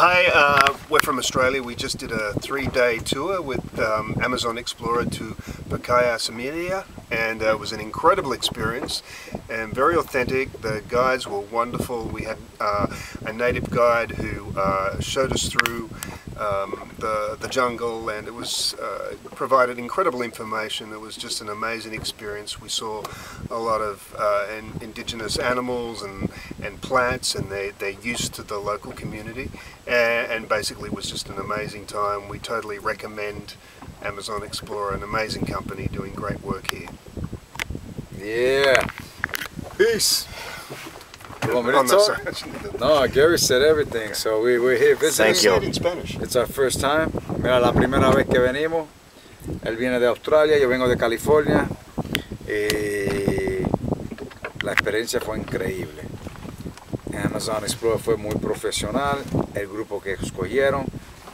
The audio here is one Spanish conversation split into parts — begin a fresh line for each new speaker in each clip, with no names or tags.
Hi, uh, we're from Australia. We just did a three-day tour with um, Amazon Explorer to Pacaya Samilia and uh, it was an incredible experience and very authentic. The guides were wonderful. We had uh, a native guide who uh, showed us through um, the, the jungle and it was uh, provided incredible information. It was just an amazing experience. We saw a lot of uh, in, indigenous animals and, and plants and they, they're used to the local community and, and basically it was just an amazing time. We totally recommend Amazon Explorer, an amazing company doing great work here.
Yeah. Peace.
No,
Gary said everything, so we, we're here visiting.
Thank you.
In Spanish.
It's our first time. Mira, la primera vez que venimos. Él viene de Australia, yo vengo de California. Y la experiencia fue increíble. Amazon Explorer fue muy profesional. El grupo que escogieron.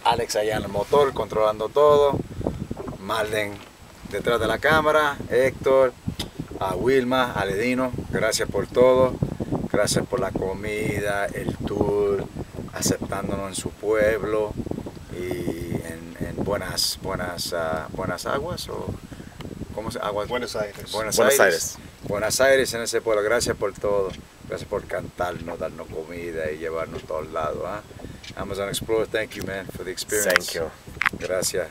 Alex allá en el motor, controlando todo. Malden detrás de la cámara. Héctor, a Wilma, a Ledino. Gracias por todo. Gracias por la comida, el tour, aceptándonos en su pueblo y en, en buenas, buenas, ah, buenas aguas o ¿cómo se aguas?
Buenos Aires.
Buenos,
Buenos
Aires.
Aires.
Buenos Aires en ese pueblo. Gracias por todo. Gracias por cantarnos, darnos comida y llevarnos a todos lados. ¿ah? Amazon Explorer, thank you man for the experience.
Thank you.
Gracias.